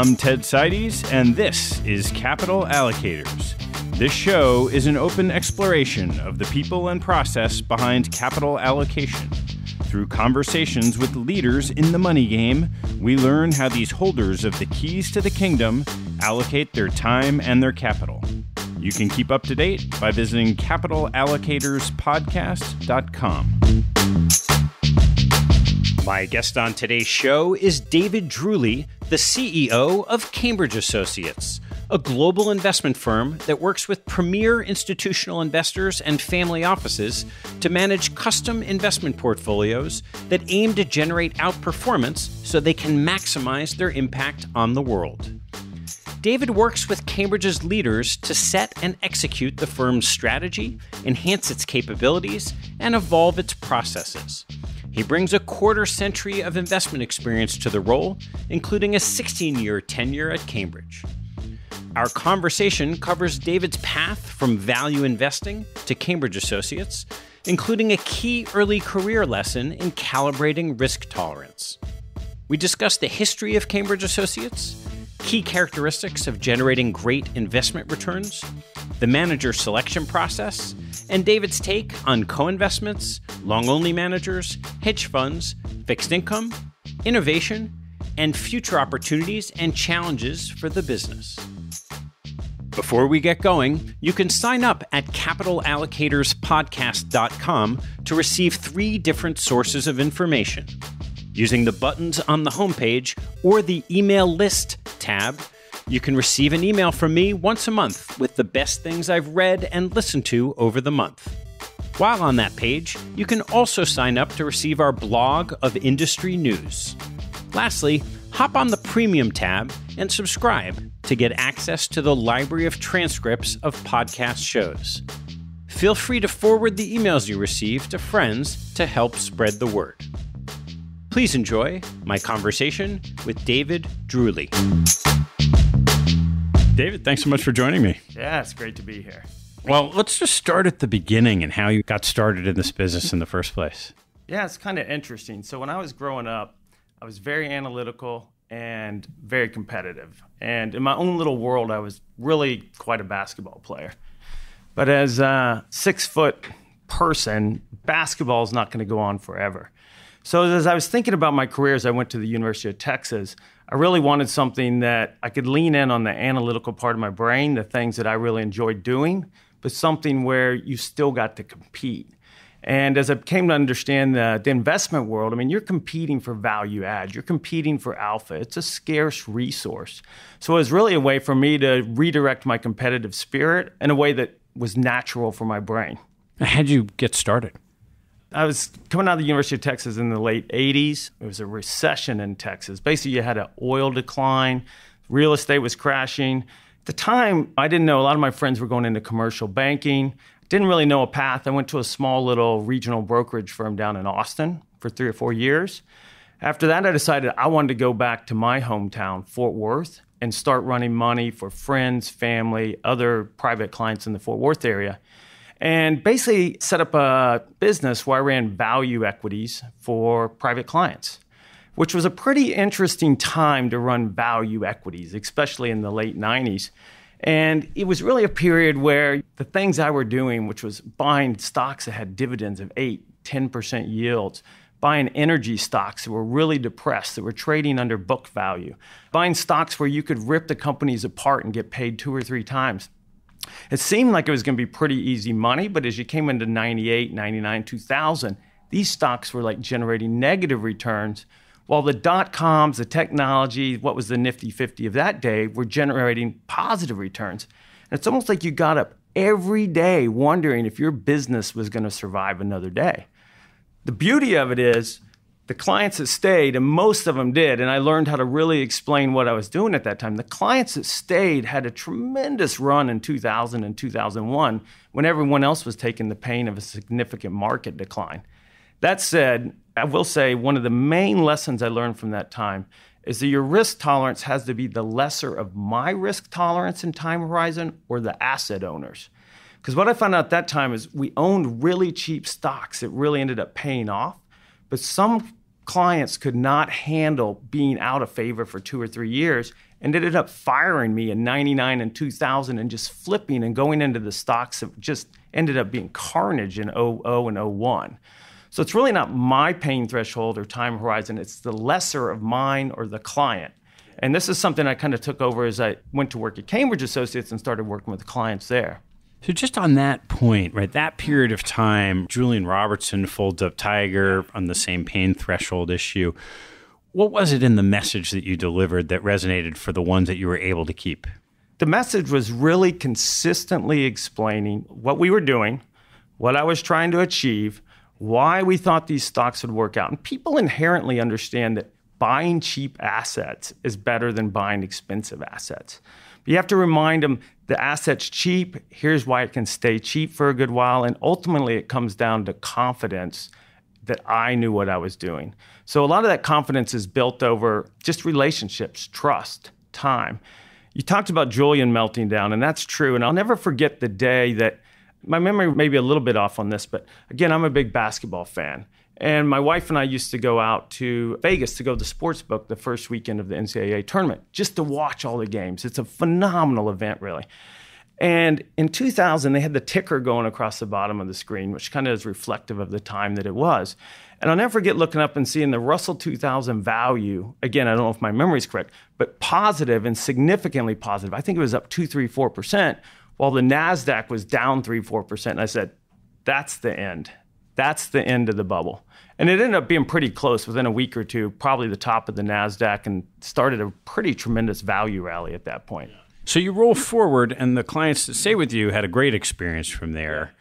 I'm Ted Seides, and this is Capital Allocators. This show is an open exploration of the people and process behind capital allocation. Through conversations with leaders in the money game, we learn how these holders of the keys to the kingdom allocate their time and their capital. You can keep up to date by visiting capitalallocatorspodcast.com. My guest on today's show is David Druley, the CEO of Cambridge Associates a global investment firm that works with premier institutional investors and family offices to manage custom investment portfolios that aim to generate outperformance so they can maximize their impact on the world. David works with Cambridge's leaders to set and execute the firm's strategy, enhance its capabilities, and evolve its processes. He brings a quarter century of investment experience to the role, including a 16 year tenure at Cambridge. Our conversation covers David's path from value investing to Cambridge Associates, including a key early career lesson in calibrating risk tolerance. We discuss the history of Cambridge Associates, key characteristics of generating great investment returns, the manager selection process, and David's take on co investments, long only managers, hedge funds, fixed income, innovation, and future opportunities and challenges for the business. Before we get going, you can sign up at capitalallocatorspodcast.com to receive three different sources of information. Using the buttons on the homepage or the email list tab, you can receive an email from me once a month with the best things I've read and listened to over the month. While on that page, you can also sign up to receive our blog of industry news. Lastly, hop on the Premium tab and subscribe to get access to the library of transcripts of podcast shows. Feel free to forward the emails you receive to friends to help spread the word. Please enjoy my conversation with David Druley. David, thanks so much for joining me. Yeah, it's great to be here. Well, let's just start at the beginning and how you got started in this business in the first place. Yeah, it's kind of interesting. So, when I was growing up, I was very analytical and very competitive. And in my own little world, I was really quite a basketball player. But as a six foot person, basketball is not going to go on forever. So as I was thinking about my career as I went to the University of Texas, I really wanted something that I could lean in on the analytical part of my brain, the things that I really enjoyed doing, but something where you still got to compete. And as I came to understand the, the, investment world, I mean, you're competing for value add, you're competing for alpha. It's a scarce resource. So it was really a way for me to redirect my competitive spirit in a way that was natural for my brain. How'd you get started? I was coming out of the University of Texas in the late 80s. It was a recession in Texas. Basically, you had an oil decline, real estate was crashing. At the time, I didn't know a lot of my friends were going into commercial banking didn't really know a path. I went to a small little regional brokerage firm down in Austin for three or four years. After that, I decided I wanted to go back to my hometown, Fort Worth, and start running money for friends, family, other private clients in the Fort Worth area. And basically set up a business where I ran value equities for private clients, which was a pretty interesting time to run value equities, especially in the late 90s and it was really a period where the things I were doing, which was buying stocks that had dividends of 8, 10% yields, buying energy stocks that were really depressed, that were trading under book value, buying stocks where you could rip the companies apart and get paid two or three times. It seemed like it was going to be pretty easy money, but as you came into 98, 99, 2000, these stocks were like generating negative returns while the dot coms, the technology, what was the nifty 50 of that day, were generating positive returns. And it's almost like you got up every day wondering if your business was going to survive another day. The beauty of it is, the clients that stayed, and most of them did, and I learned how to really explain what I was doing at that time. The clients that stayed had a tremendous run in 2000 and 2001 when everyone else was taking the pain of a significant market decline. That said, I will say one of the main lessons I learned from that time is that your risk tolerance has to be the lesser of my risk tolerance and time horizon or the asset owners. Because what I found out at that time is we owned really cheap stocks that really ended up paying off, but some clients could not handle being out of favor for two or three years and ended up firing me in 99 and 2000 and just flipping and going into the stocks that just ended up being carnage in 00 and 01. So it's really not my pain threshold or time horizon, it's the lesser of mine or the client. And this is something I kind of took over as I went to work at Cambridge Associates and started working with clients there. So just on that point, right, that period of time, Julian Robertson folds up Tiger on the same pain threshold issue. What was it in the message that you delivered that resonated for the ones that you were able to keep? The message was really consistently explaining what we were doing, what I was trying to achieve, why we thought these stocks would work out. And people inherently understand that buying cheap assets is better than buying expensive assets. But you have to remind them the asset's cheap. Here's why it can stay cheap for a good while. And ultimately, it comes down to confidence that I knew what I was doing. So a lot of that confidence is built over just relationships, trust, time. You talked about Julian melting down, and that's true. And I'll never forget the day that my memory may be a little bit off on this, but again, I'm a big basketball fan. And my wife and I used to go out to Vegas to go to the sports book the first weekend of the NCAA tournament just to watch all the games. It's a phenomenal event, really. And in 2000, they had the ticker going across the bottom of the screen, which kind of is reflective of the time that it was. And I'll never forget looking up and seeing the Russell 2000 value. Again, I don't know if my memory is correct, but positive and significantly positive. I think it was up two, three, four percent, while the NASDAQ was down three, four percent. And I said, that's the end. That's the end of the bubble. And it ended up being pretty close within a week or two, probably the top of the NASDAQ, and started a pretty tremendous value rally at that point. So you roll forward, and the clients that stay with you had a great experience from there.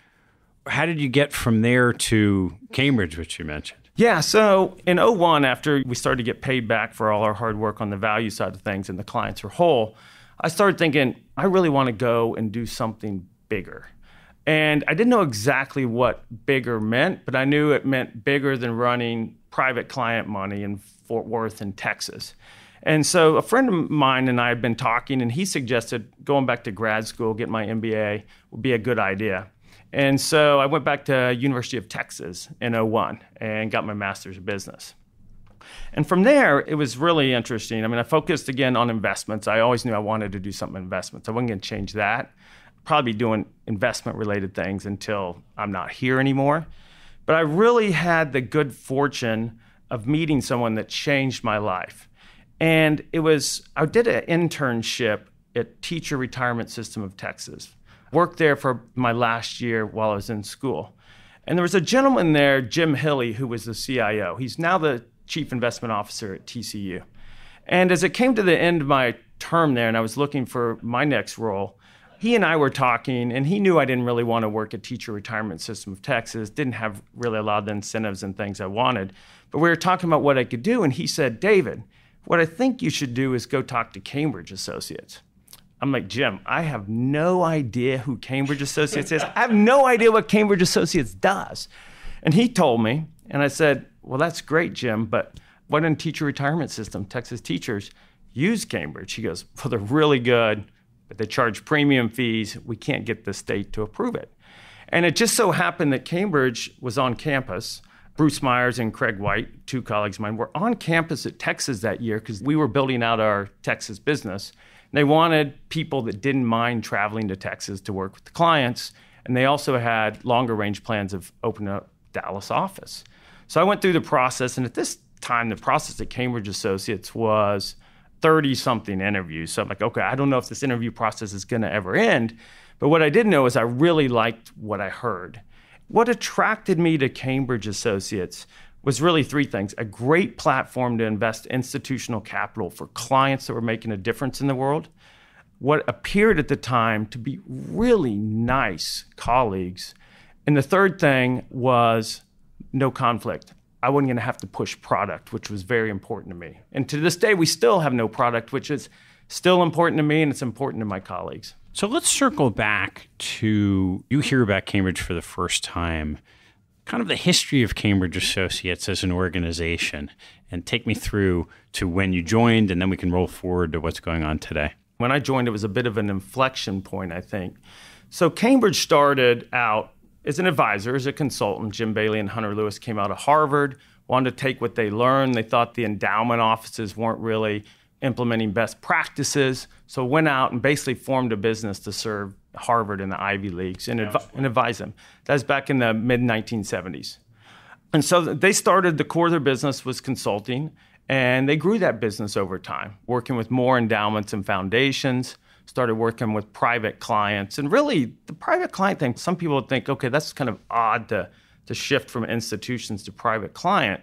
How did you get from there to Cambridge, which you mentioned? Yeah, so in 01, after we started to get paid back for all our hard work on the value side of things and the clients were whole, I started thinking, I really want to go and do something bigger. And I didn't know exactly what bigger meant, but I knew it meant bigger than running private client money in Fort Worth in Texas. And so a friend of mine and I had been talking, and he suggested going back to grad school, get my MBA would be a good idea. And so I went back to University of Texas in 01 and got my master's of business. And from there, it was really interesting. I mean, I focused again on investments. I always knew I wanted to do something in investments. I wasn't going to change that probably doing investment related things until I'm not here anymore. But I really had the good fortune of meeting someone that changed my life. And it was, I did an internship at Teacher Retirement System of Texas. Worked there for my last year while I was in school. And there was a gentleman there, Jim Hille, who was the CIO. He's now the chief investment officer at TCU. And as it came to the end of my term there and I was looking for my next role, he and I were talking, and he knew I didn't really want to work at Teacher Retirement System of Texas, didn't have really a lot of the incentives and things I wanted. But we were talking about what I could do, and he said, David, what I think you should do is go talk to Cambridge Associates. I'm like, Jim, I have no idea who Cambridge Associates is. I have no idea what Cambridge Associates does. And he told me, and I said, Well, that's great, Jim, but why didn't Teacher Retirement System, Texas teachers, use Cambridge? He goes, Well, they're really good but they charge premium fees. We can't get the state to approve it. And it just so happened that Cambridge was on campus. Bruce Myers and Craig White, two colleagues of mine, were on campus at Texas that year because we were building out our Texas business. And they wanted people that didn't mind traveling to Texas to work with the clients. And they also had longer range plans of opening up Dallas office. So I went through the process, and at this time, the process at Cambridge Associates was 30 something interviews. So I'm like, okay, I don't know if this interview process is going to ever end. But what I did know is I really liked what I heard. What attracted me to Cambridge Associates was really three things a great platform to invest institutional capital for clients that were making a difference in the world, what appeared at the time to be really nice colleagues. And the third thing was no conflict. I wasn't going to have to push product, which was very important to me. And to this day, we still have no product, which is still important to me and it's important to my colleagues. So let's circle back to you hear about Cambridge for the first time, kind of the history of Cambridge Associates as an organization, and take me through to when you joined, and then we can roll forward to what's going on today. When I joined, it was a bit of an inflection point, I think. So Cambridge started out as an advisor, as a consultant, Jim Bailey and Hunter Lewis came out of Harvard, wanted to take what they learned. They thought the endowment offices weren't really implementing best practices. So went out and basically formed a business to serve Harvard and the Ivy Leagues and, adv- and advise them. That's back in the mid 1970s. And so they started the core of their business was consulting, and they grew that business over time, working with more endowments and foundations. Started working with private clients, and really the private client thing. Some people think, okay, that's kind of odd to to shift from institutions to private client.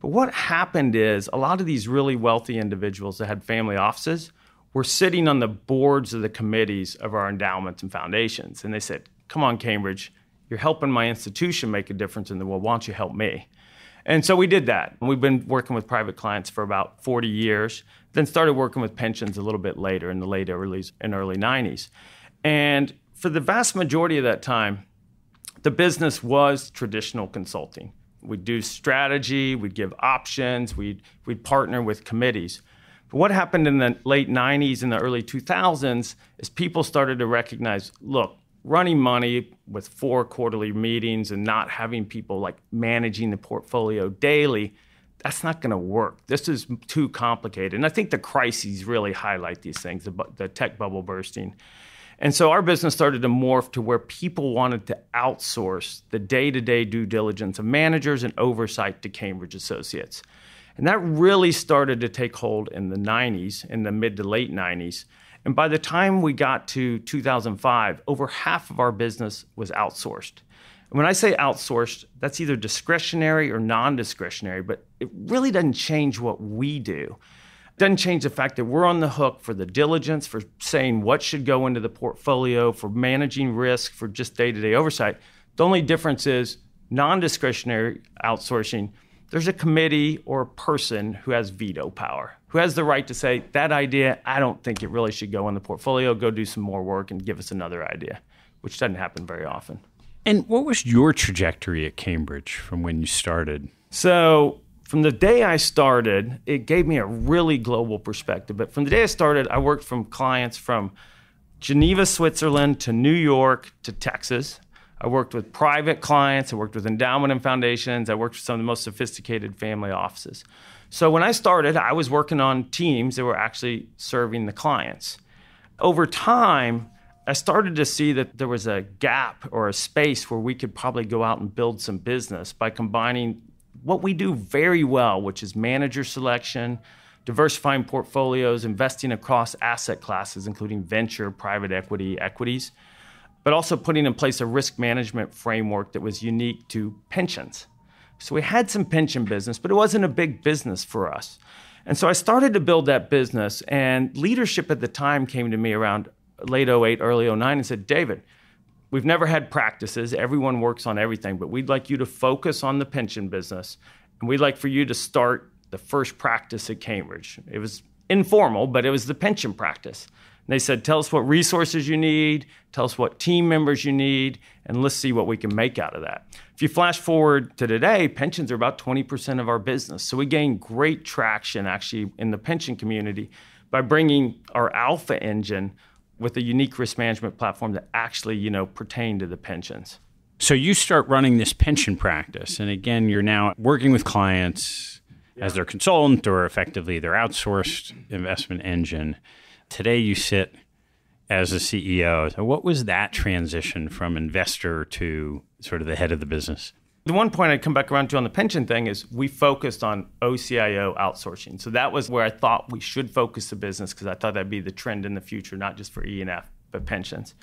But what happened is a lot of these really wealthy individuals that had family offices were sitting on the boards of the committees of our endowments and foundations. And they said, Come on, Cambridge, you're helping my institution make a difference in the world. Why don't you help me? And so we did that. We've been working with private clients for about 40 years, then started working with pensions a little bit later in the late early and early 90s. And for the vast majority of that time, the business was traditional consulting. We'd do strategy, we'd give options, we'd, we'd partner with committees. But what happened in the late 90s and the early 2000s is people started to recognize look, running money with four quarterly meetings and not having people like managing the portfolio daily, that's not going to work. This is too complicated. And I think the crises really highlight these things the, the tech bubble bursting. And so our business started to morph to where people wanted to outsource the day to day due diligence of managers and oversight to Cambridge Associates. And that really started to take hold in the 90s, in the mid to late 90s. And by the time we got to 2005, over half of our business was outsourced. And when I say outsourced, that's either discretionary or non discretionary, but it really doesn't change what we do It doesn't change the fact that we're on the hook for the diligence, for saying what should go into the portfolio, for managing risk, for just day to day oversight. The only difference is non discretionary outsourcing, there's a committee or a person who has veto power, who has the right to say, that idea, I don't think it really should go in the portfolio, go do some more work and give us another idea, which doesn't happen very often. And what was your trajectory at Cambridge from when you started? So, from the day I started, it gave me a really global perspective. But from the day I started, I worked from clients from Geneva, Switzerland to New York to Texas. I worked with private clients, I worked with endowment and foundations, I worked with some of the most sophisticated family offices. So when I started, I was working on teams that were actually serving the clients. Over time, I started to see that there was a gap or a space where we could probably go out and build some business by combining what we do very well, which is manager selection, diversifying portfolios, investing across asset classes, including venture, private equity, equities, but also putting in place a risk management framework that was unique to pensions. So we had some pension business, but it wasn't a big business for us. And so I started to build that business, and leadership at the time came to me around late 08, early 09 and said, David, We've never had practices. Everyone works on everything, but we'd like you to focus on the pension business. And we'd like for you to start the first practice at Cambridge. It was informal, but it was the pension practice. They said, Tell us what resources you need, tell us what team members you need, and let's see what we can make out of that. If you flash forward to today, pensions are about 20% of our business. So we gained great traction actually in the pension community by bringing our alpha engine with a unique risk management platform that actually, you know, pertain to the pensions. So you start running this pension practice, and again, you're now working with clients yeah. as their consultant or effectively their outsourced investment engine. Today, you sit as a CEO. So, what was that transition from investor to sort of the head of the business? The one point I'd come back around to on the pension thing is we focused on OCIO outsourcing. So that was where I thought we should focus the business because I thought that'd be the trend in the future, not just for E&F, but pensions.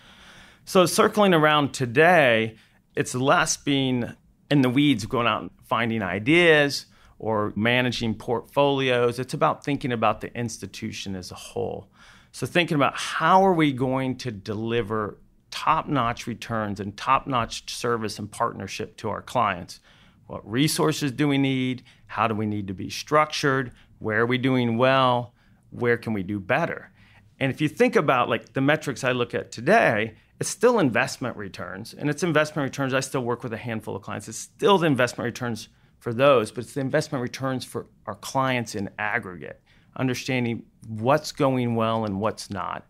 So circling around today, it's less being in the weeds, going out and finding ideas or managing portfolios. It's about thinking about the institution as a whole. So thinking about how are we going to deliver top notch returns and top notch service and partnership to our clients. What resources do we need? How do we need to be structured? Where are we doing well? Where can we do better? And if you think about like the metrics I look at today, it's still investment returns. And it's investment returns. I still work with a handful of clients. It's still the investment returns for those, but it's the investment returns for our clients in aggregate, understanding what's going well and what's not.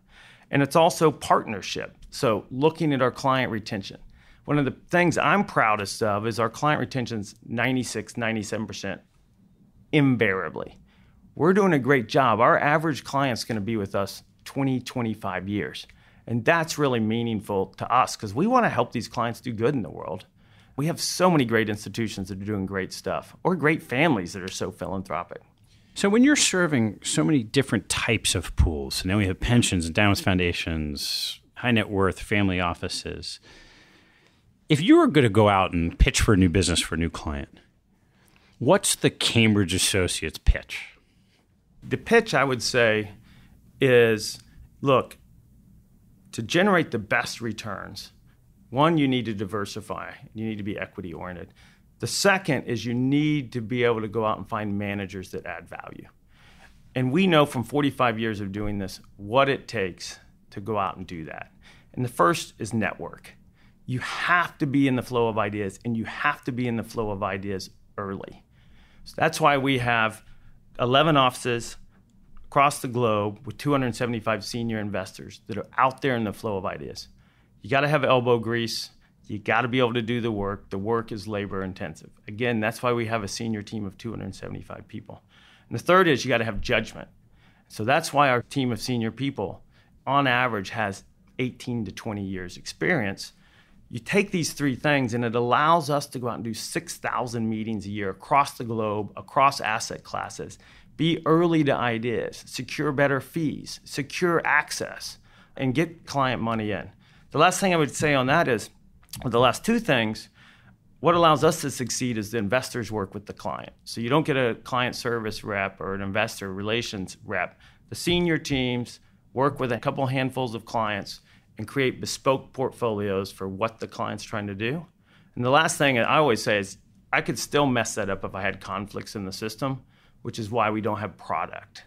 And it's also partnership. So, looking at our client retention. One of the things I'm proudest of is our client retention is 96, 97% invariably. we're doing a great job. Our average client's going to be with us 20, 25 years. And that's really meaningful to us because we want to help these clients do good in the world. We have so many great institutions that are doing great stuff, or great families that are so philanthropic. So, when you're serving so many different types of pools, and then we have pensions, and endowments, foundations, high net worth, family offices, if you were going to go out and pitch for a new business for a new client, what's the Cambridge Associates pitch? The pitch, I would say, is look, to generate the best returns, one, you need to diversify, you need to be equity oriented. The second is you need to be able to go out and find managers that add value. And we know from 45 years of doing this what it takes to go out and do that. And the first is network. You have to be in the flow of ideas, and you have to be in the flow of ideas early. So that's why we have 11 offices across the globe with 275 senior investors that are out there in the flow of ideas. You got to have elbow grease. You got to be able to do the work. The work is labor intensive. Again, that's why we have a senior team of 275 people. And the third is you got to have judgment. So that's why our team of senior people, on average, has 18 to 20 years experience. You take these three things, and it allows us to go out and do 6,000 meetings a year across the globe, across asset classes, be early to ideas, secure better fees, secure access, and get client money in. The last thing I would say on that is, the last two things, what allows us to succeed is the investors work with the client. So you don't get a client service rep or an investor relations rep. The senior teams work with a couple handfuls of clients and create bespoke portfolios for what the client's trying to do. And the last thing I always say is I could still mess that up if I had conflicts in the system which is why we don't have product.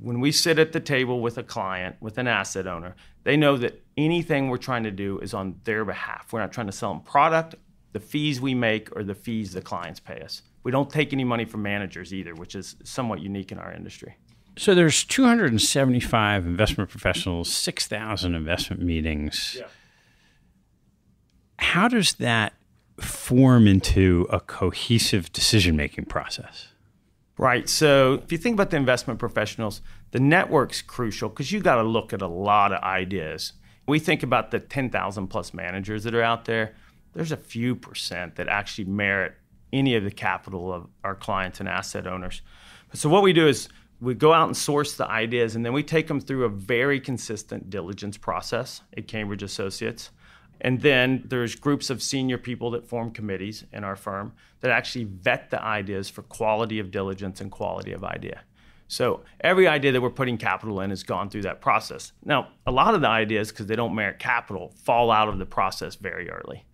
When we sit at the table with a client, with an asset owner, they know that anything we're trying to do is on their behalf. We're not trying to sell them product, the fees we make, or the fees the clients pay us. We don't take any money from managers either, which is somewhat unique in our industry. So there's 275 investment professionals, 6,000 investment meetings. Yeah. How does that form into a cohesive decision making process? Right. So if you think about the investment professionals, the network's crucial because you got to look at a lot of ideas. We think about the 10,000 plus managers that are out there. There's a few percent that actually merit any of the capital of our clients and asset owners. So what we do is we go out and source the ideas and then we take them through a very consistent diligence process at Cambridge Associates. And then there's groups of senior people that form committees in our firm that actually vet the ideas for quality of diligence and quality of idea. So every idea that we're putting capital in has gone through that process. Now, a lot of the ideas, because they don't merit capital, fall out of the process very early.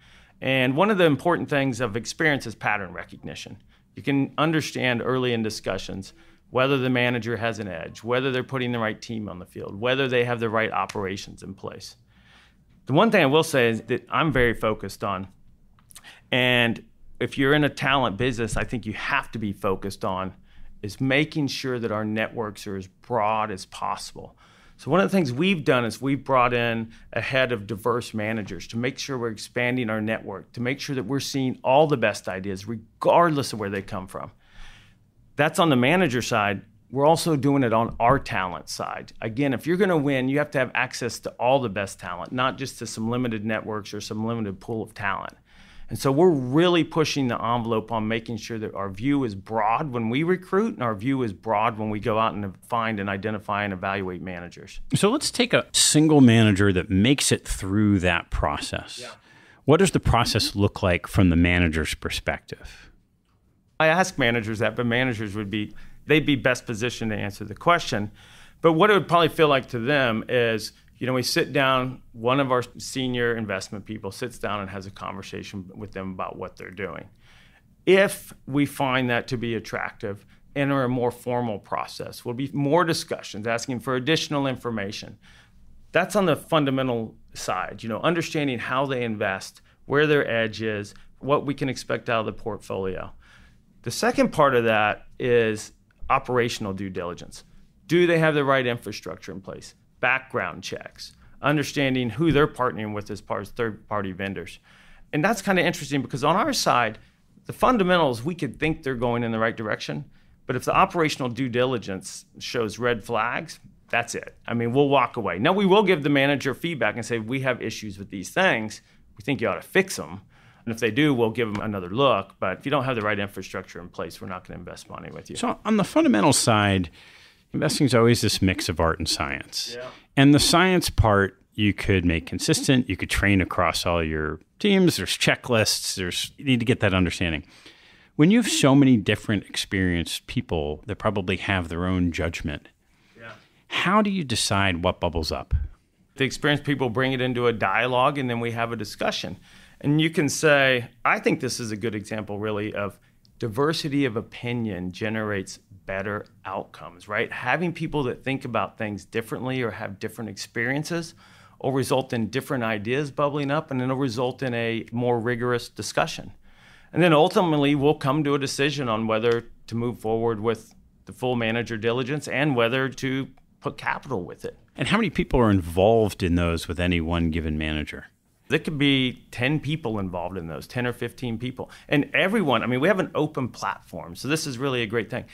And one of the important things of experience is pattern recognition. You can understand early in discussions whether the manager has an edge, whether they're putting the right team on the field, whether they have the right operations in place. The one thing I will say is that I'm very focused on, and if you're in a talent business, I think you have to be focused on is making sure that our networks are as broad as possible. So one of the things we've done is we've brought in a head of diverse managers to make sure we're expanding our network, to make sure that we're seeing all the best ideas regardless of where they come from. That's on the manager side we're also doing it on our talent side. Again, if you're going to win, you have to have access to all the best talent, not just to some limited networks or some limited pool of talent. And so we're really pushing the envelope on making sure that our view is broad when we recruit and our view is broad when we go out and find and identify and evaluate managers. So let's take a single manager that makes it through that process. Yeah. What does the process look like from the manager's perspective? I ask managers that, but managers would be they'd be best positioned to answer the question. But what it would probably feel like to them is, you know, we sit down, one of our senior investment people sits down and has a conversation with them about what they're doing. If we find that to be attractive, enter a more formal process. Will be more discussions, asking for additional information. That's on the fundamental side, you know, understanding how they invest, where their edge is, what we can expect out of the portfolio. The second part of that is operational due diligence. Do they have the right infrastructure in place? Background checks, understanding who they're partnering with as part of third party vendors. And that's kind of interesting because on our side, the fundamentals, we could think they're going in the right direction, But if the operational due diligence shows red flags, that's it. I mean, we'll walk away. Now, we will give the manager feedback and say, we have issues with these things. We think you ought to fix them. And if they do, we'll give them another look. But if you don't have the right infrastructure in place, we're not going to invest money with you. So, on the fundamental side, investing is always this mix of art and science. Yeah. And the science part, you could make consistent, you could train across all your teams, there's checklists, there's you need to get that understanding. When you have so many different experienced people that probably have their own judgment, yeah. how do you decide what bubbles up? The experienced people bring it into a dialogue and then we have a discussion. And you can say, I think this is a good example, really, of diversity of opinion generates better outcomes, right? Having people that think about things differently or have different experiences will result in different ideas bubbling up and it'll result in a more rigorous discussion. And then ultimately, we'll come to a decision on whether to move forward with the full manager diligence and whether to put capital with it. And how many people are involved in those with any one given manager? There could be 10 people involved in those, 10 or 15 people. And everyone, I mean, we have an open platform. So this is really a great thing.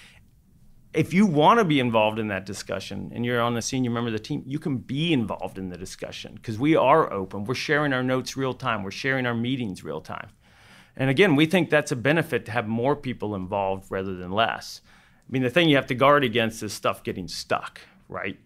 If you want to be involved in that discussion and you're on the senior member of the team, you can be involved in the discussion because we are open. We're sharing our notes real time, we're sharing our meetings real time. And again, we think that's a benefit to have more people involved rather than less. I mean, the thing you have to guard against is stuff getting stuck, right?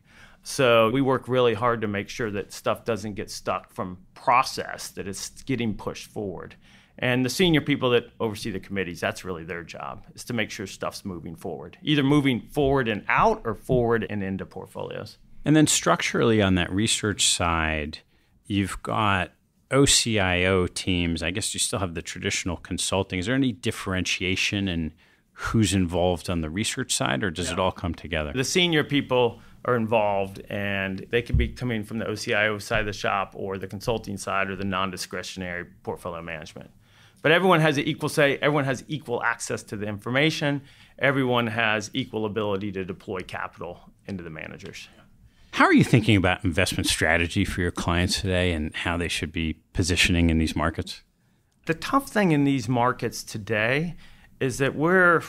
So we work really hard to make sure that stuff doesn't get stuck from process, that it's getting pushed forward. And the senior people that oversee the committees, that's really their job, is to make sure stuff's moving forward, either moving forward and out or forward and into portfolios. And then structurally on that research side, you've got OCIO teams. I guess you still have the traditional consulting. Is there any differentiation in who's involved on the research side, or does yeah. it all come together? The senior people are involved, and they could be coming from the OCIO side of the shop, or the consulting side, or the non-discretionary portfolio management. But everyone has an equal say. Everyone has equal access to the information. Everyone has equal ability to deploy capital into the managers. How are you thinking about investment strategy for your clients today and how they should be positioning in these markets? The tough thing in these markets today is that we're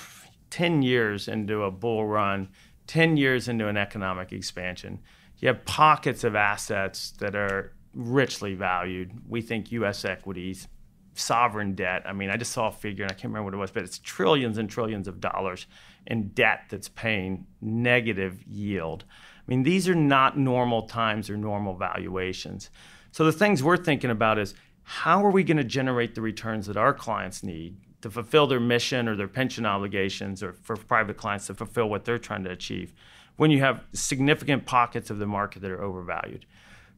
10 years into a bull run, 10 years into an economic expansion. You have pockets of assets that are richly valued. We think US equities, sovereign debt. I mean, I just saw a figure and I can't remember what it was, but it's trillions and trillions of dollars in debt that's paying negative yield. I mean, these are not normal times or normal valuations. So the things we're thinking about is how are we going to generate the returns that our clients need to fulfill their mission or their pension obligations or for private clients to fulfill what they're trying to achieve when you have significant pockets of the market that are overvalued.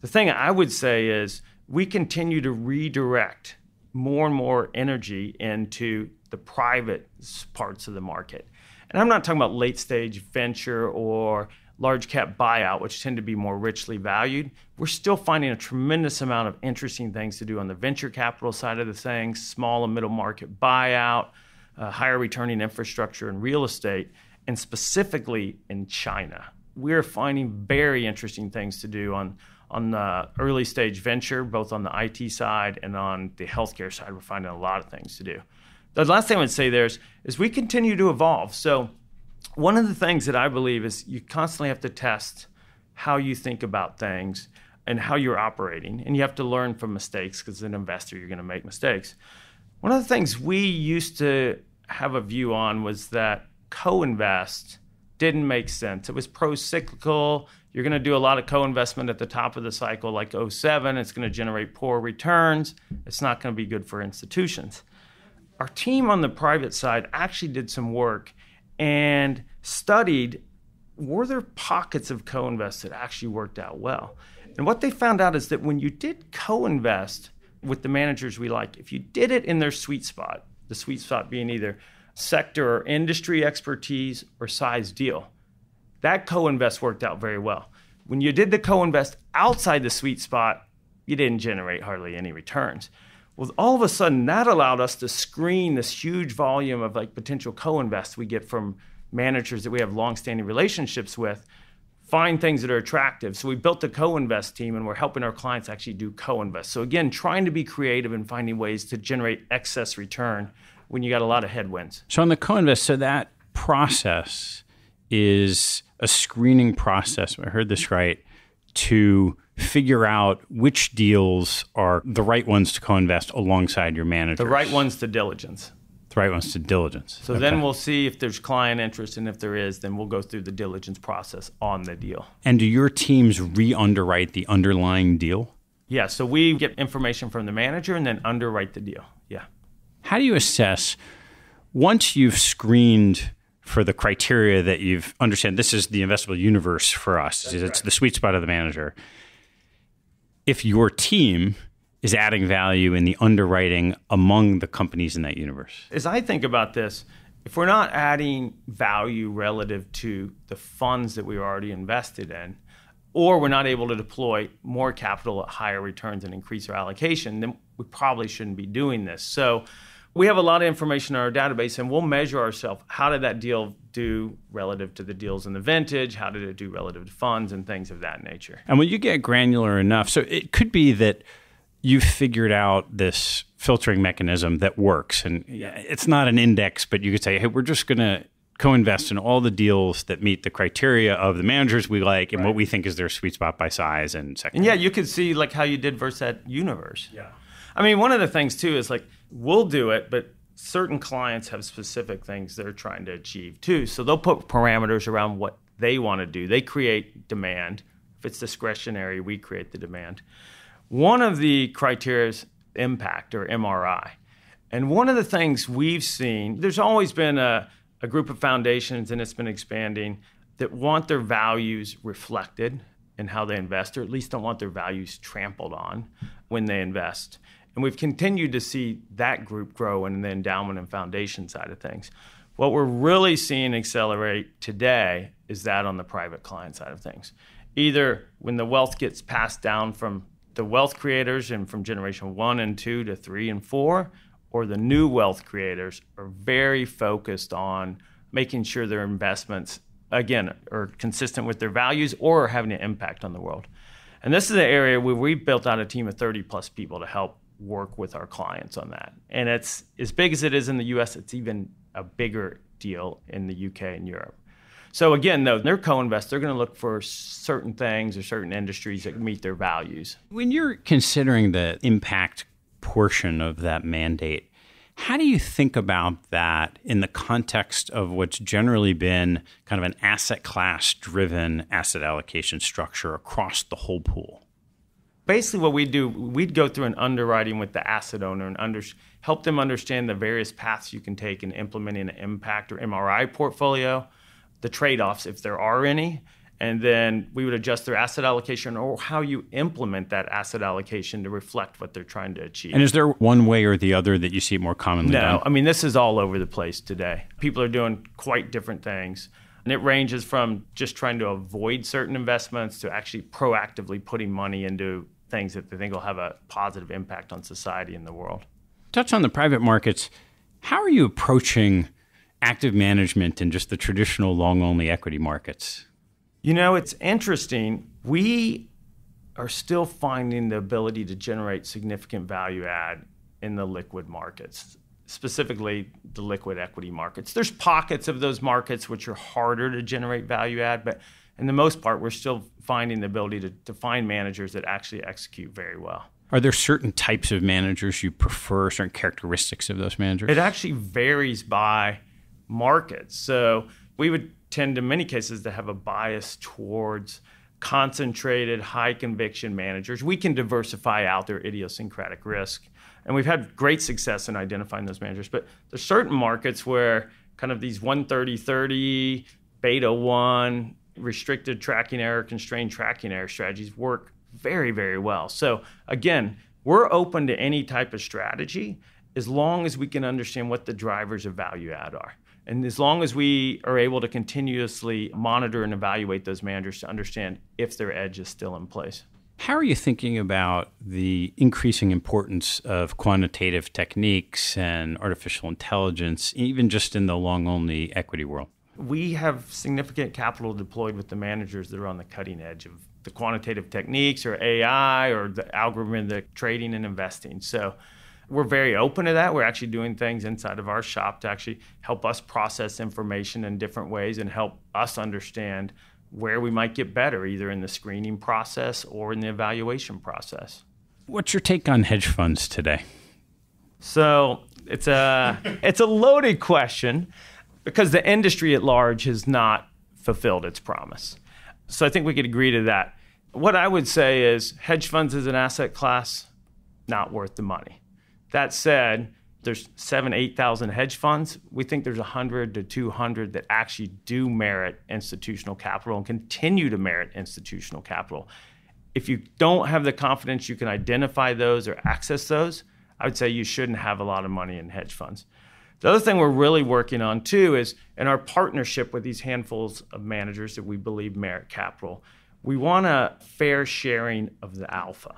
The thing I would say is we continue to redirect more and more energy into the private parts of the market. And I'm not talking about late stage venture or large cap buyout, which tend to be more richly valued, we're still finding a tremendous amount of interesting things to do on the venture capital side of the things, small and middle market buyout, uh, higher returning infrastructure and real estate, and specifically in China. We're finding very interesting things to do on, on the early stage venture, both on the IT side and on the healthcare side. We're finding a lot of things to do. The last thing I would say there is, is we continue to evolve. So one of the things that I believe is you constantly have to test how you think about things and how you're operating. And you have to learn from mistakes because as an investor, you're going to make mistakes. One of the things we used to have a view on was that co invest didn't make sense. It was pro cyclical. You're going to do a lot of co investment at the top of the cycle, like 07. It's going to generate poor returns. It's not going to be good for institutions. Our team on the private side actually did some work and studied were there pockets of co-invest that actually worked out well. And what they found out is that when you did co-invest with the managers we like, if you did it in their sweet spot, the sweet spot being either sector or industry expertise or size deal, that co-invest worked out very well. When you did the co-invest outside the sweet spot, you didn't generate hardly any returns. Well, all of a sudden, that allowed us to screen this huge volume of like potential co-invests we get from managers that we have long-standing relationships with, find things that are attractive. So we built a co-invest team, and we're helping our clients actually do co-invest. So again, trying to be creative and finding ways to generate excess return when you got a lot of headwinds. So on the co-invest, so that process is a screening process. I heard this right to figure out which deals are the right ones to co-invest alongside your manager. The right ones to diligence. The right ones to diligence. So okay. then we'll see if there's client interest, and if there is, then we'll go through the diligence process on the deal. And do your teams re-underwrite the underlying deal? Yeah. So we get information from the manager and then underwrite the deal. Yeah. How do you assess once you've screened for the criteria that you've understand this is the investable universe for us. That's it's right. the sweet spot of the manager. If your team is adding value in the underwriting among the companies in that universe. As I think about this, if we're not adding value relative to the funds that we already invested in, or we're not able to deploy more capital at higher returns and increase our allocation, then we probably shouldn't be doing this. So we have a lot of information in our database and we'll measure ourselves how did that deal do relative to the deals in the vintage how did it do relative to funds and things of that nature and when you get granular enough so it could be that you've figured out this filtering mechanism that works and it's not an index but you could say hey we're just going to co-invest in all the deals that meet the criteria of the managers we like and right. what we think is their sweet spot by size and sector. And yeah, you could see like how you did versus that universe. Yeah. I mean, one of the things too is like we'll do it, but certain clients have specific things they're trying to achieve too. So they'll put parameters around what they want to do. They create demand. If it's discretionary, we create the demand. One of the criteria is impact or MRI. And one of the things we've seen, there's always been a, a group of foundations, and it's been expanding, that want their values reflected in how they invest, or at least don't want their values trampled on when they invest. And we've continued to see that group grow in the endowment and foundation side of things. What we're really seeing accelerate today is that on the private client side of things. Either when the wealth gets passed down from the wealth creators and from generation one and two to three and four, or the new wealth creators are very focused on making sure their investments, again, are consistent with their values or having an impact on the world. And this is an area where we've built out a team of 30 plus people to help work with our clients on that. And it's as big as it is in the US, it's even a bigger deal in the UK and Europe. So again, though, they're co-invest. They're going to look for certain things or certain industries that meet their values. When you're considering the impact portion of that mandate, how do you think about that in the context of what's generally been kind of an asset class driven asset allocation structure across the whole pool? Basically what we do we'd go through an underwriting with the asset owner and under, help them understand the various paths you can take in implementing an impact or mri portfolio the trade-offs if there are any and then we would adjust their asset allocation or how you implement that asset allocation to reflect what they're trying to achieve. And is there one way or the other that you see it more commonly? No, done? I mean this is all over the place today. People are doing quite different things. And it ranges from just trying to avoid certain investments to actually proactively putting money into things that they think will have a positive impact on society and the world. Touch on the private markets. How are you approaching active management in just the traditional long only equity markets? You know, it's interesting. We are still finding the ability to generate significant value add in the liquid markets, specifically the liquid equity markets. There's pockets of those markets which are harder to generate value add, but in the most part, we're still finding the ability to, to find managers that actually execute very well. Are there certain types of managers you prefer, certain characteristics of those managers? It actually varies by market. So we would tend, in many cases, to have a bias towards concentrated, high conviction managers. We can diversify out their idiosyncratic risk. And we've had great success in identifying those managers. But there's certain markets where kind of these 130 30, beta 1, restricted tracking error, constrained tracking error strategies work very, very well. So again, we're open to any type of strategy as long as we can understand what the drivers of value add are. And as long as we are able to continuously monitor and evaluate those managers to understand if their edge is still in place. How are you thinking about the increasing importance of quantitative techniques and artificial intelligence, even just in the long only equity world? We have significant capital deployed with the managers that are on the cutting edge of the quantitative techniques or AI or the algorithmic trading and investing. So, we're very open to that. We're actually doing things inside of our shop to actually help us process information in different ways and help us understand where we might get better, either in the screening process or in the evaluation process. What's your take on hedge funds today? So it's a it's a loaded question because the industry at large has not fulfilled its promise. So I think we could agree to that. What I would say is hedge funds as an asset class, not worth the money. That said, there's seven, 8,000 hedge funds. We think there's 100 to 200 that actually do merit institutional capital and continue to merit institutional capital. If you don't have the confidence you can identify those or access those, I would say you shouldn't have a lot of money in hedge funds. The other thing we're really working on too is in our partnership with these handfuls of managers that we believe merit capital, we want a fair sharing of the alpha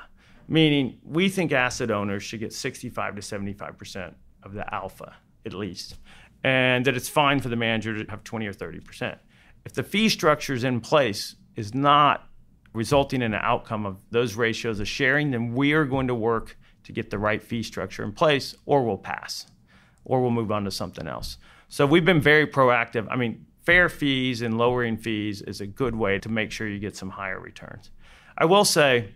meaning we think asset owners should get 65 to 75% of the alpha at least, and that it's fine for the manager to have 20 or 30%. If the fee structure is in place is not resulting in an outcome of those ratios of sharing, then we are going to work to get the right fee structure in place, or we'll pass, or we'll move on to something else. So we've been very proactive. I mean, fair fees and lowering fees is a good way to make sure you get some higher returns. I will say,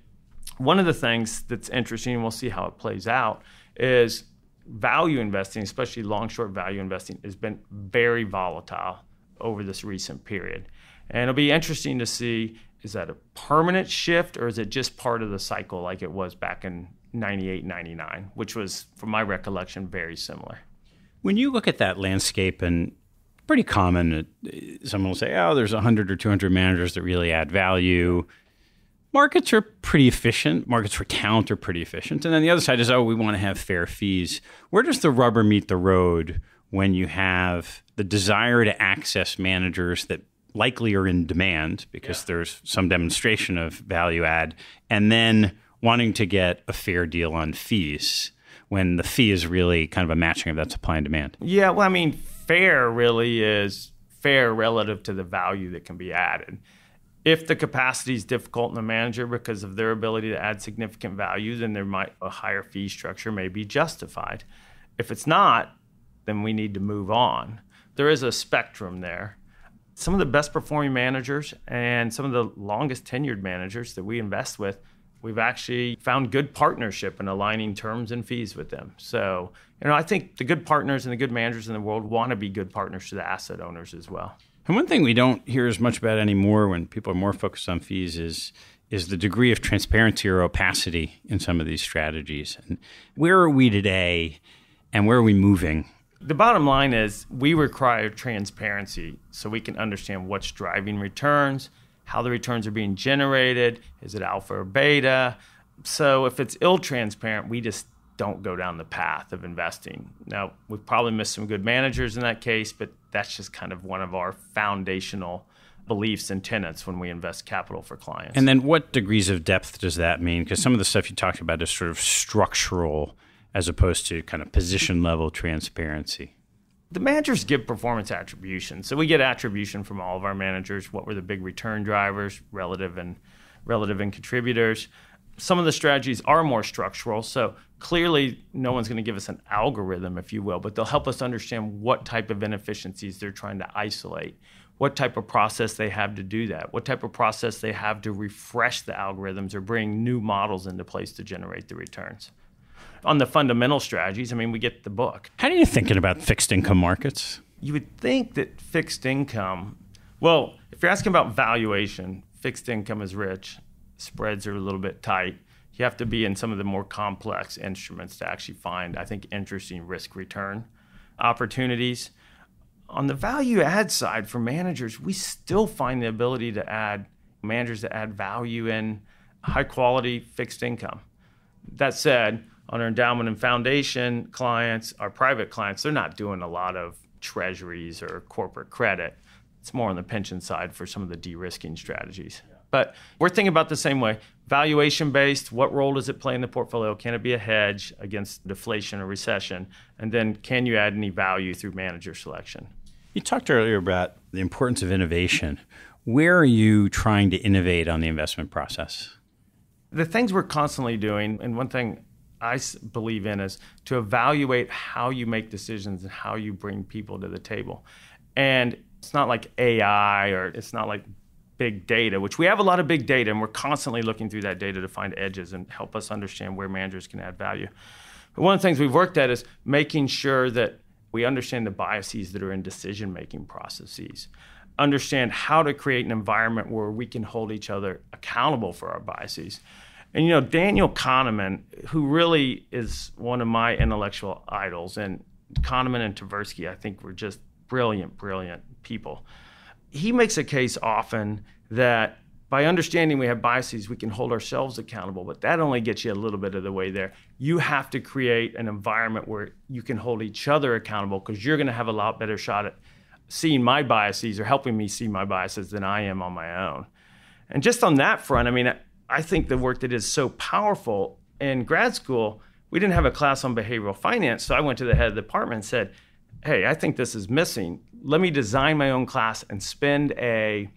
one of the things that's interesting, and we'll see how it plays out, is value investing, especially long short value investing, has been very volatile over this recent period. And it'll be interesting to see is that a permanent shift or is it just part of the cycle like it was back in 98, 99, which was, from my recollection, very similar. When you look at that landscape and pretty common. Uh, someone will say, "Oh, there's 100 or 200 managers that really add value." markets are pretty efficient. Markets for talent are pretty efficient. And then the other side is, oh, we want to have fair fees. Where does the rubber meet the road when you have the desire to access managers that likely are in demand because yeah. there's some demonstration of value add, and then wanting to get a fair deal on fees when the fee is really kind of a matching of that supply and demand? Yeah, well, I mean, fair really is fair relative to the value that can be added if the capacity is difficult in the manager because of their ability to add significant value, then there might a higher fee structure may be justified. If it's not, then we need to move on. There is a spectrum there. Some of the best performing managers and some of the longest tenured managers that we invest with, we've actually found good partnership in aligning terms and fees with them. So, you know, I think the good partners and the good managers in the world want to be good partners to the asset owners as well. And one thing we don't hear as much about anymore when people are more focused on fees is is the degree of transparency or opacity in some of these strategies. And where are we today and where are we moving? The bottom line is we require transparency so we can understand what's driving returns, how the returns are being generated, is it alpha or beta? So if it's ill transparent, we just don't go down the path of investing. Now, we've probably missed some good managers in that case, but that's just kind of one of our foundational beliefs and tenets when we invest capital for clients. And then what degrees of depth does that mean? Because some of the stuff you talked about is sort of structural as opposed to kind of position level transparency. The managers give performance attribution. So we get attribution from all of our managers. What were the big return drivers, relative and relative and contributors? some of the strategies are more structural. So clearly, no one's going to give us an algorithm, if you will, but they'll help us understand what type of inefficiencies they're trying to isolate, what type of process they have to do that, what type of process they have to refresh the algorithms or bring new models into place to generate the returns. On the fundamental strategies, I mean, we get the book. How are you thinking about fixed income markets? You would think that fixed income, well, if you're asking about valuation, fixed income is rich spreads are a little bit tight. You have to be in some of the more complex instruments to actually find, I think, interesting risk return opportunities. On the value add side for managers, we still find the ability to add managers to add value in high quality fixed income. That said, on our endowment and foundation clients, our private clients, they're not doing a lot of treasuries or corporate credit. It's more on the pension side for some of the de risking strategies. But we're thinking about the same way. Valuation based, what role does it play in the portfolio? Can it be a hedge against deflation or recession? And then can you add any value through manager selection? You talked earlier about the importance of innovation. Where are you trying to innovate on the investment process? The things we're constantly doing, and one thing I believe in is to evaluate how you make decisions and how you bring people to the table. And it's not like AI or it's not like big data, which we have a lot of big data and we're constantly looking through that data to find edges and help us understand where managers can add value. But one of the things we've worked at is making sure that we understand the biases that are in decision making processes, understand how to create an environment where we can hold each other accountable for our biases. And you know, Daniel Kahneman, who really is one of my intellectual idols, and Kahneman and Tversky, I think were just brilliant, brilliant people. He makes a case often that by understanding we have biases, we can hold ourselves accountable, but that only gets you a little bit of the way there. You have to create an environment where you can hold each other accountable because you're going to have a lot better shot at seeing my biases or helping me see my biases than I am on my own. And just on that front, I mean, I think the work that is so powerful in grad school, we didn't have a class on behavioral finance. So I went to the head of the department and said, Hey, I think this is missing. Let me design my own class and spend a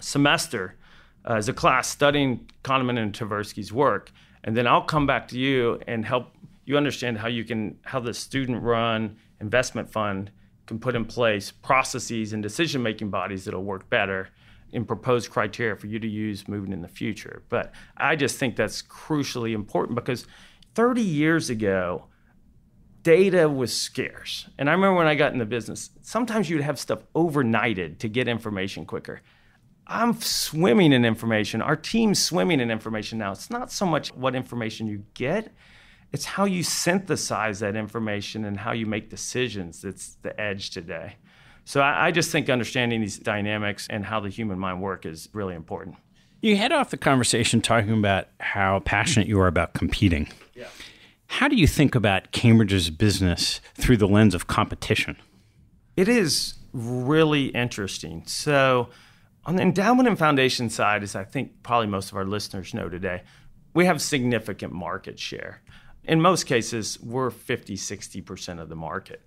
semester uh, as a class studying Kahneman and Tversky's work, and then I'll come back to you and help you understand how you can how the student run investment fund can put in place processes and decision making bodies that'll work better and proposed criteria for you to use moving in the future. But I just think that's crucially important because 30 years ago, data was scarce. And I remember when I got in the business, sometimes you'd have stuff overnighted to get information quicker. I'm swimming in information. Our team's swimming in information now. It's not so much what information you get, it's how you synthesize that information and how you make decisions that's the edge today. So I, I just think understanding these dynamics and how the human mind work is really important. You head off the conversation talking about how passionate you are about competing. Yeah. How do you think about Cambridge's business through the lens of competition? It is really interesting. So on the endowment and foundation side, as I think probably most of our listeners know today, we have significant market share. In most cases, we're 50, 60% of the market.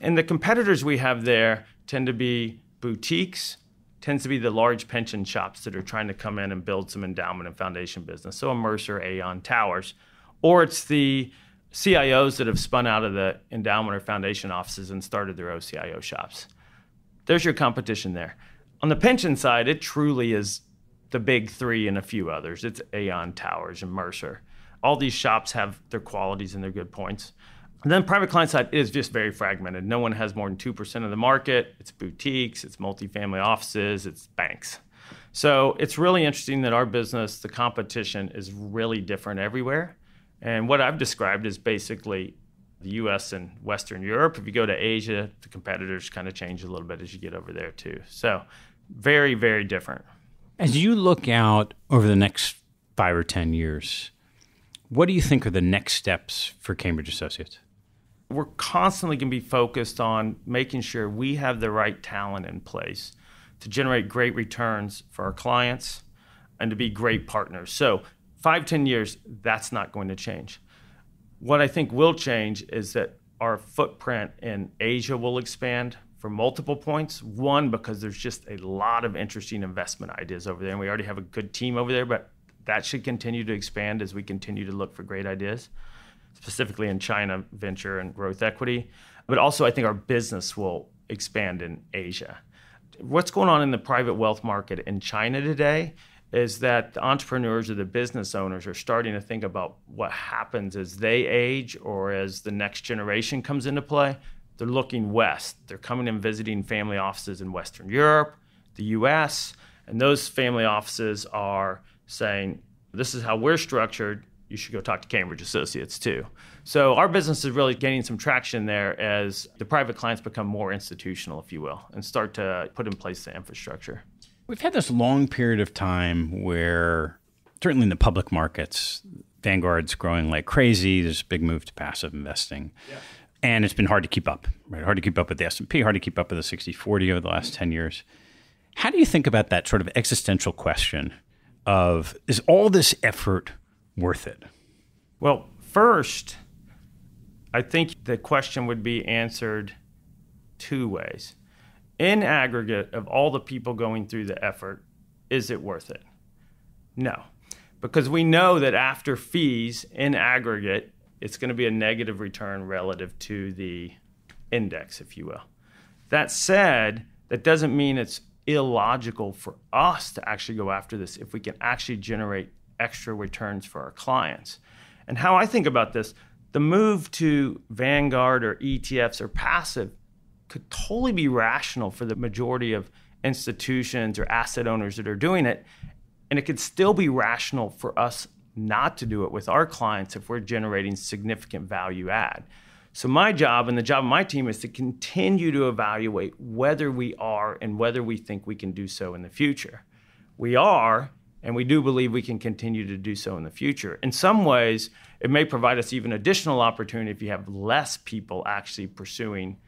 And the competitors we have there tend to be boutiques, tends to be the large pension shops that are trying to come in and build some endowment and foundation business. So a Mercer, Aon, Towers. Or it's the CIOs that have spun out of the endowment or foundation offices and started their OCIO shops. There's your competition there. On the pension side, it truly is the big three and a few others. It's Aon, Towers, and Mercer. All these shops have their qualities and their good points. And then private client side is just very fragmented. No one has more than 2% of the market. It's boutiques, it's multifamily offices, it's banks. So it's really interesting that our business, the competition is really different everywhere. And what I've described is basically the US and Western Europe. If you go to Asia, the competitors kind of change a little bit as you get over there too. So very, very different. As you look out over the next five or 10 years, what do you think are the next steps for Cambridge Associates? We're constantly going to be focused on making sure we have the right talent in place to generate great returns for our clients and to be great partners. So, five, ten years, that's not going to change. What I think will change is that our footprint in Asia will expand for multiple points. One, because there's just a lot of interesting investment ideas over there, and we already have a good team over there, but that should continue to expand as we continue to look for great ideas, specifically in China venture and growth equity. But also, I think our business will expand in Asia. What's going on in the private wealth market in China today is that the entrepreneurs or the business owners are starting to think about what happens as they age or as the next generation comes into play they're looking west. They're coming and visiting family offices in Western Europe, the US, and those family offices are saying, This is how we're structured. You should go talk to Cambridge Associates too. So our business is really gaining some traction there as the private clients become more institutional, if you will, and start to put in place the infrastructure. We've had this long period of time where, certainly in the public markets, Vanguard's growing like crazy. There's a big move to passive investing. Yeah and it's been hard to keep up. Right, hard to keep up with the S and P, hard to keep up with the 60-40 over the last ten years. How do you think about that sort of existential question of is all this effort worth it? Well, first, I think the question would be answered two ways. In aggregate, of all the people going through the effort, is it worth it? No. Because we know that after fees in aggregate, it's going to be a negative return relative to the index, if you will. That said, that doesn't mean it's illogical for us to actually go after this if we can actually generate extra returns for our clients. And how I think about this, the move to Vanguard or ETFs or passive could totally be rational for the majority of institutions or asset owners that are doing it. And it could still be rational for us not to do it with our clients if we're generating significant value add. So, my job and the job of my team is to continue to evaluate whether we are and whether we think we can do so in the future. We are, and we do believe we can continue to do so in the future. In some ways, it may provide us even additional opportunity if you have less people actually pursuing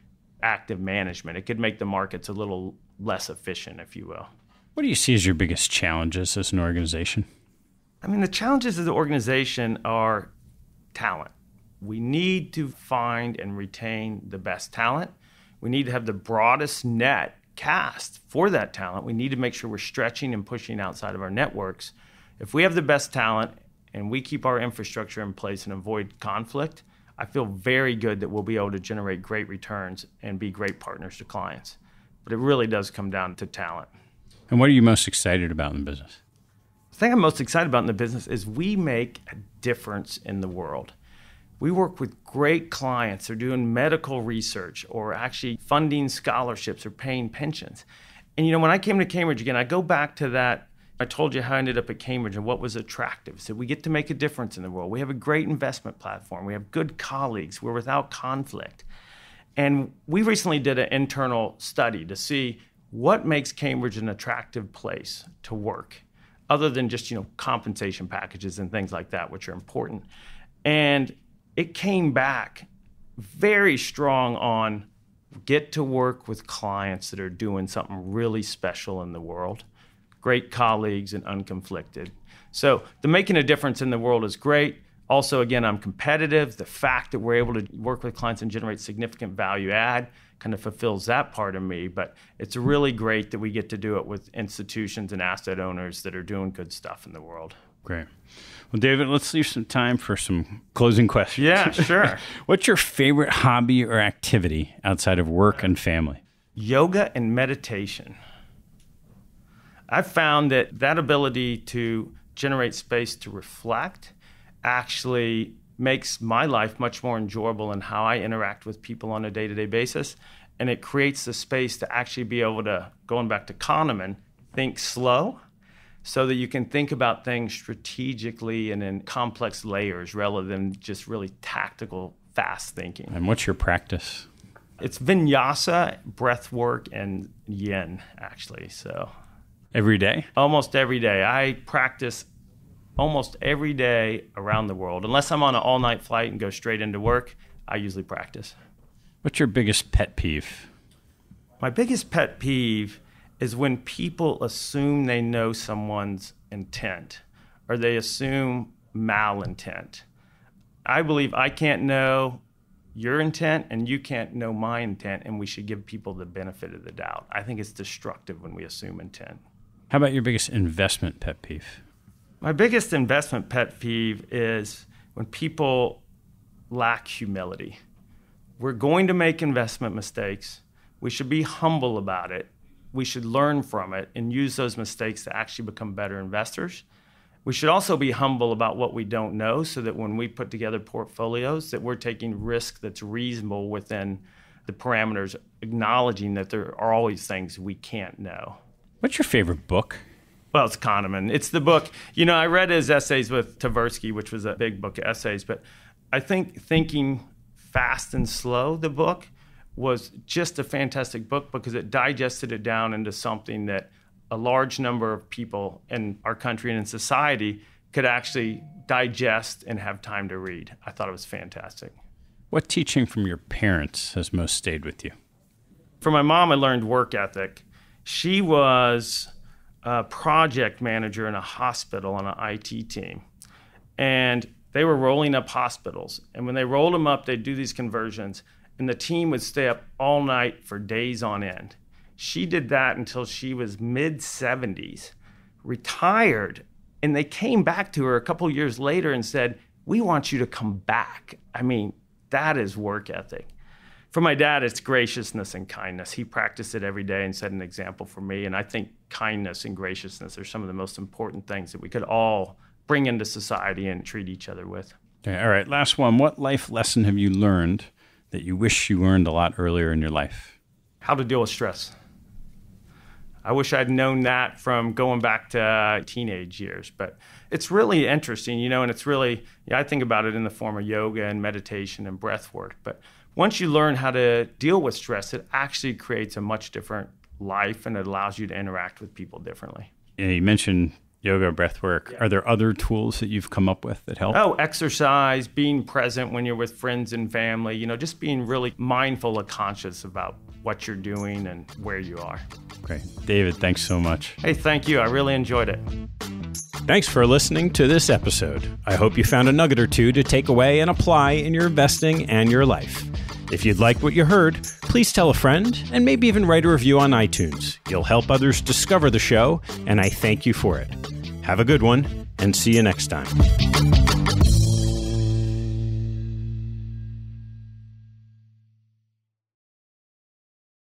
active management. It could make the markets a little less efficient, if you will. What do you see as your biggest challenges as an organization? I mean, the challenges of the organization are talent. We need to find and retain the best talent. We need to have the broadest net cast for that talent. We need to make sure we're stretching and pushing outside of our networks. If we have the best talent and we keep our infrastructure in place and avoid conflict, I feel very good that we'll be able to generate great returns and be great partners to clients. But it really does come down to talent. And what are you most excited about in the business? The thing I'm most excited about in the business is we make a difference in the world. We work with great clients. They're doing medical research or actually funding scholarships or paying pensions. And you know, when I came to Cambridge again, I go back to that. I told you how I ended up at Cambridge and what was attractive. So we get to make a difference in the world. We have a great investment platform. We have good colleagues. We're without conflict. And we recently did an internal study to see what makes Cambridge an attractive place to work, other than just you know compensation packages and things like that, which are important. And it came back very strong on get to work with clients that are doing something really special in the world, great colleagues and unconflicted. So the making a difference in the world is great. Also, again, I'm competitive. The fact that we're able to work with clients and generate significant value add kind of fulfills that part of me. But it's really great that we get to do it with institutions and asset owners that are doing good stuff in the world. Great. Well, David, let's leave some time for some closing questions. Yeah, sure. What's your favorite hobby or activity outside of work and family? Yoga and meditation. I've found that that ability to generate space to reflect actually makes my life much more enjoyable in how I interact with people on a day to day basis. And it creates the space to actually be able to, going back to Kahneman, think slow so that you can think about things strategically and in complex layers rather than just really tactical, fast thinking. And what's your practice? It's vinyasa, breath work, and yin, actually. So every day? Almost every day. I practice almost every day around the world. Unless I'm on an all night flight and go straight into work, I usually practice. What's your biggest pet peeve? My biggest pet peeve is when people assume they know someone's intent or they assume malintent. I believe I can't know your intent and you can't know my intent, and we should give people the benefit of the doubt. I think it's destructive when we assume intent. How about your biggest investment pet peeve? My biggest investment pet peeve is when people lack humility. We're going to make investment mistakes. We should be humble about it we should learn from it and use those mistakes to actually become better investors. We should also be humble about what we don't know so that when we put together portfolios that we're taking risk that's reasonable within the parameters acknowledging that there are always things we can't know. What's your favorite book? Well, it's Kahneman. It's the book. You know, I read his essays with Tversky, which was a big book of essays, but I think Thinking Fast and Slow, the book, was just a fantastic book because it digested it down into something that a large number of people in our country and in society could actually digest and have time to read. I thought it was fantastic. What teaching from your parents has most stayed with you? From my mom, I learned work ethic. She was a project manager in a hospital on an IT team. And they were rolling up hospitals. And when they rolled them up, they'd do these conversions and the team would stay up all night for days on end. She did that until she was mid 70s, retired, and they came back to her a couple years later and said, we want you to come back. I mean, that is work ethic. For my dad, it's graciousness and kindness. He practiced it every day and set an example for me. And I think kindness and graciousness are some of the most important things that we could all bring into society and treat each other with. Okay, all right, last one. What life lesson have you learned that you wish you learned a lot earlier in your life? How to deal with stress. I wish I'd known that from going back to uh, teenage years, but it's really interesting, you know, and it's really, yeah, I think about it in the form of yoga and meditation and breath work. But once you learn how to deal with stress, it actually creates a much different life and it allows you to interact with people differently. Yeah, you mentioned yoga, breath work. Yeah. Are there other tools that you've come up with that help? Oh, exercise, being present when you're with friends and family, you know, just being really mindful and conscious about what you're doing and where you are. Great. David, thanks so much. Hey, thank you. I really enjoyed it. Thanks for listening to this episode. I hope you found a nugget or two to take away and apply in your investing and your life. If you'd like what you heard, please tell a friend and maybe even write a review on iTunes. You'll help others discover the show, and I thank you for it. Have a good one, and see you next time.